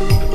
Bye.